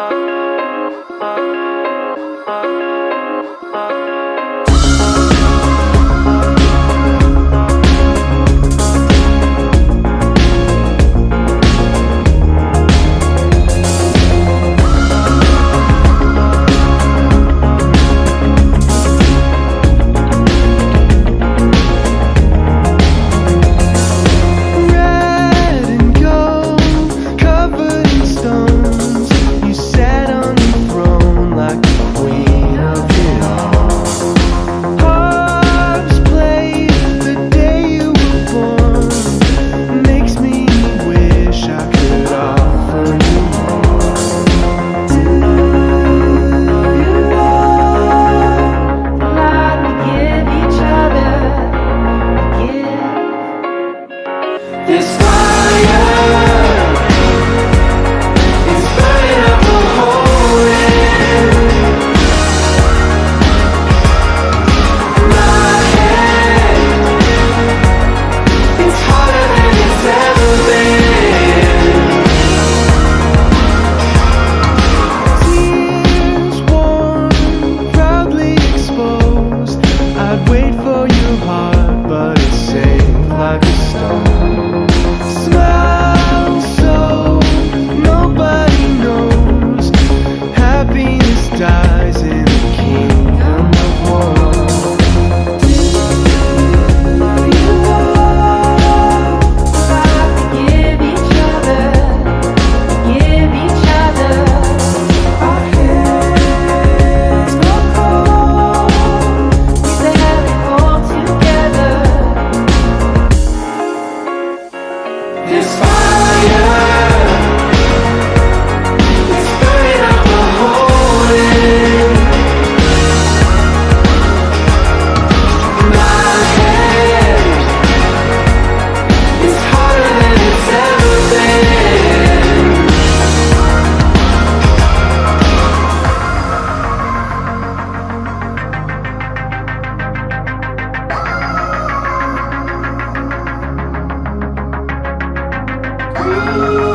oh. this. Thank you.